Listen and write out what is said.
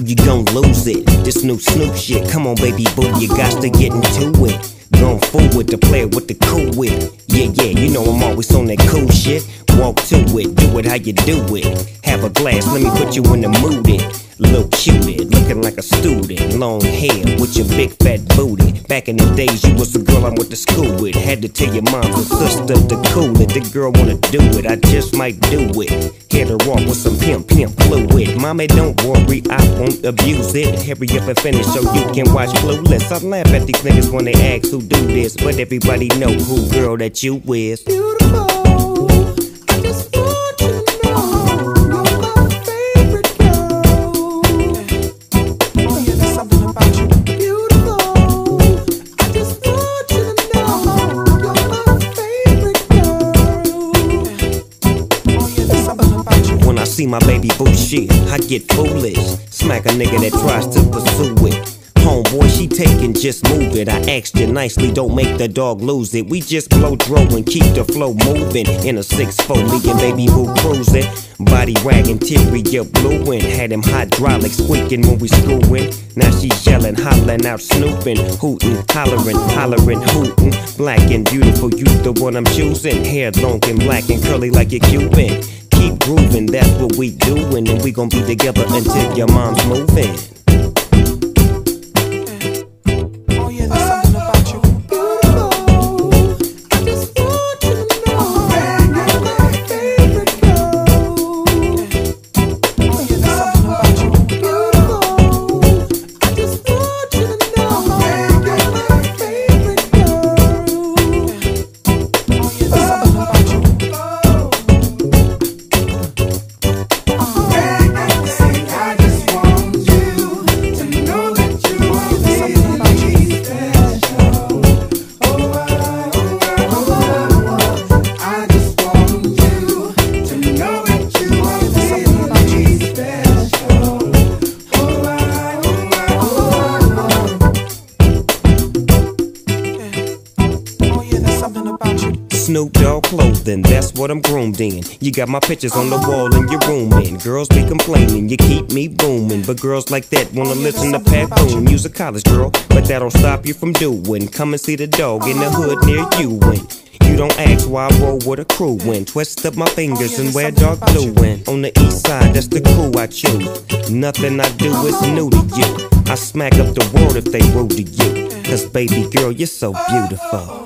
don't lose it. This new Snoop shit, come on, baby boo, you got to get into it. Going forward to play with the cool wit. Yeah, yeah, you know I'm always on that cool shit. Walk to it, do it how you do it. Have a glass, let me put you in the mood. It. Little cutie, looking like a student. Long hair with your big fat booty. Back in the days, you was the girl I went to school with. Had to tell your mom and sister to cool it. The girl wanna do it, I just might do it. Hit her off with some pimp, pimp fluid. Mommy, don't worry, I won't abuse it. Hurry up and finish so you can watch Clueless. I laugh at these niggas when they ask who do this, but everybody know who girl that you is. My baby boo shit, I get foolish. Smack a nigga that tries to pursue it. Homeboy, she taking, just move it. I asked you nicely, don't make the dog lose it. We just blow dro and keep the flow moving. In a 6-4, me and baby boo cruising. Body wagging, teary, get blueing. Had him hydraulic squeaking when we screwing. Now she yelling, hollering out, snooping, hooting, hollering, hollering, hooting. Black and beautiful, you the one I'm choosing. Hair long and black and curly like a Cuban keep grooving, that's what we doing, and we gon' be together until your mom's moving. Snoop Dogg clothing, that's what I'm groomed in. You got my pictures on the wall in your room, and girls be complaining, you keep me booming. But girls like that wanna listen to Pat Boone. Use a college girl, but that don't stop you from doing. Come and see the dog in the hood near you. When you don't ask why I roll with a crew when twist up my fingers and wear dark blue when on the east side that's the crew I choose. Nothing I do is new to you. I smack up the world if they rude to you. Cause baby girl, you're so beautiful.